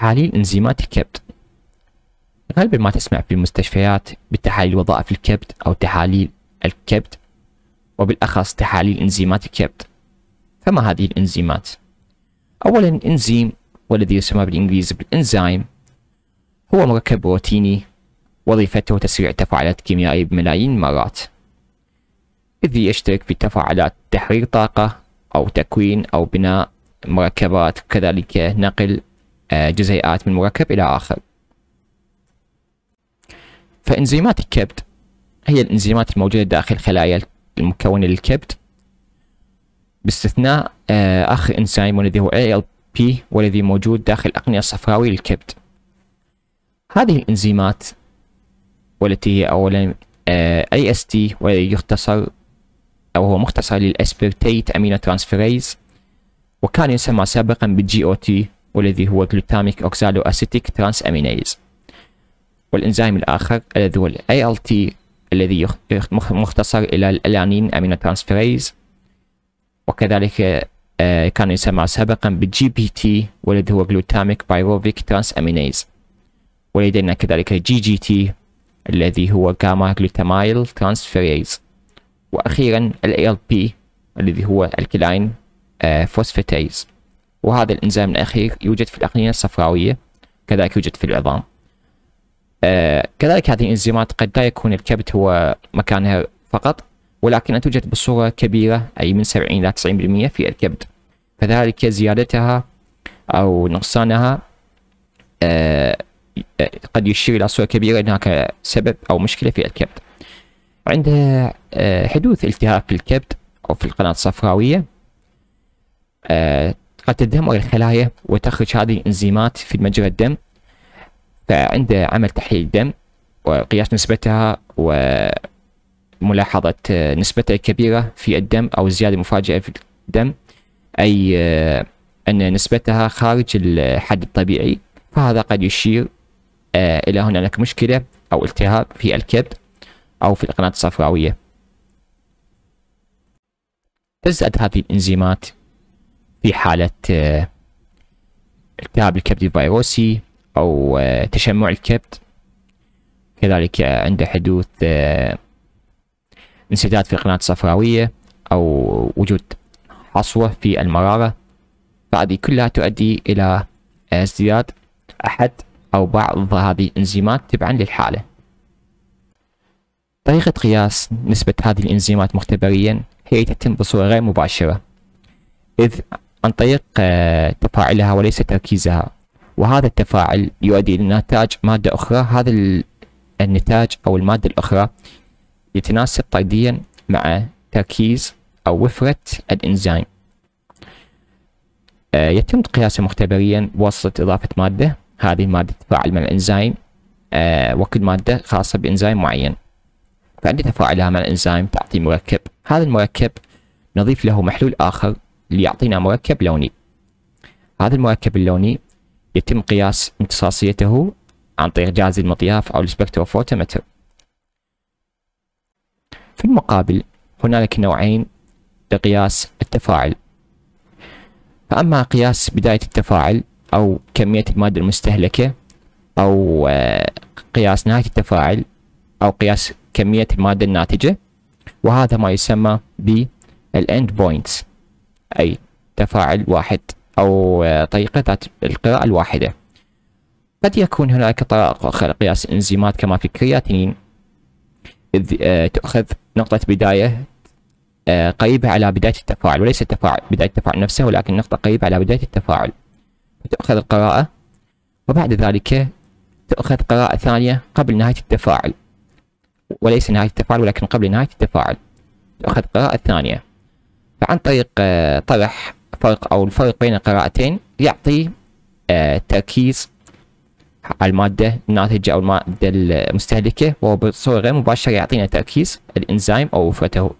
تحاليل إنزيمات الكبد. غالبا ما تسمع في المستشفيات بتحاليل وظائف الكبد أو تحاليل الكبد وبالأخص تحاليل إنزيمات الكبد. فما هذه الإنزيمات؟ أولا إنزيم والذي يسمى بالإنجليزي بالإنزيم هو مركب بروتيني وظيفته تسريع التفاعلات الكيميائية بملايين المرات. إذ يشترك في تفاعلات تحرير طاقة أو تكوين أو بناء مركبات كذلك نقل جزيئات من مركب إلى آخر. فإنزيمات الكبد هي الإنزيمات الموجودة داخل خلايا المكونة للكبد. باستثناء آه، آخر إنزيم والذي هو ALP والذي موجود داخل الأقنية الصفراوية للكبد. هذه الإنزيمات والتي هي أولا آه، AST والذي يختصر أو هو مختصر لل aspartate aminotransferase وكان يسمى سابقا بال GOT. والذي هو glutamic oxaloacetic transaminase والإنزيم الآخر الذي هو ALT الذي مختصر إلى ال alanine aminotransferase وكذلك آه، كان يسمى سابقا بال GPT والذي هو glutamic pyruvic transaminase ولدينا كذلك GGT الذي هو gamma glutamyl transferase وأخيرا ال ALP الذي هو alkaline phosphatase وهذا الإنزيم الأخير يوجد في الأقنية الصفراوية كذلك يوجد في العظام. آه كذلك هذه الإنزيمات قد لا يكون الكبد هو مكانها فقط ولكن توجد بصورة كبيرة أي من 70 إلى 90% في الكبد. فذلك زيادتها أو نقصانها آه قد يشير إلى صورة كبيرة هناك سبب أو مشكلة في الكبد. عند آه حدوث التهاب في الكبد أو في القناة الصفراوية آه قد تدمر الخلايا وتخرج هذه الانزيمات في مجرى الدم فعند عمل تحليل الدم وقياس نسبتها وملاحظة نسبتها الكبيرة في الدم أو الزيادة المفاجئة في الدم أي آه، أن نسبتها خارج الحد الطبيعي فهذا قد يشير آه، إلى هنالك مشكلة أو التهاب في الكبد أو في القناة الصفراوية. تزداد هذه الإنزيمات. في حالة آه، التهاب الكبد الفيروسي أو آه، تشمع الكبد. كذلك عند حدوث آه، انسداد في القناة الصفراوية أو وجود حصوة في المرارة. فهذه كلها تؤدي إلى ازدياد أحد أو بعض هذه الإنزيمات تبعا للحالة. طريقة قياس نسبة هذه الإنزيمات مختبريا هي تتم بصورة غير مباشرة إذ عن طريق آه، تفاعلها وليس تركيزها. وهذا التفاعل يؤدي إلى نتاج مادة أخرى. هذا النتاج أو المادة الأخرى يتناسب طرديا مع تركيز أو وفرة الإنزيم. آه، يتم قياسه مختبريا بواسطة إضافة مادة. هذه المادة تتفاعل مع الإنزيم آه، وكل مادة خاصة بإنزيم معين. فعند تفاعلها مع الإنزيم تعطي مركب. هذا المركب نضيف له محلول آخر ليعطينا مركب لوني. هذا المركب اللوني يتم قياس امتصاصيته عن طريق جهاز المطياف أو ال spectrophotometer في المقابل هنالك نوعين لقياس التفاعل. فأما قياس بداية التفاعل أو كمية المادة المستهلكة أو آه، قياس نهاية التفاعل أو قياس كمية المادة الناتجة وهذا ما يسمى بال end points أي تفاعل واحد أو طريقة ذات القراءة الواحدة. قد يكون هناك طرائق أخرى لقياس الإنزيمات كما في الكرياتينين إذ آه، تؤخذ نقطة بداية آه، قريبة على بداية التفاعل وليس التفاعل بداية التفاعل نفسه ولكن نقطة قريبة على بداية التفاعل. تؤخذ القراءة وبعد ذلك تؤخذ قراءة ثانية قبل نهاية التفاعل. وليس نهاية التفاعل ولكن قبل نهاية التفاعل. تؤخذ قراءة ثانية. فعن طريق آه، طرح فرق أو الفرق بين القراءتين يعطي آه، تركيز المادة الناتجة أو المادة المستهلكة وبصورة غير مباشرة يعطينا تركيز الإنزيم أو وفرته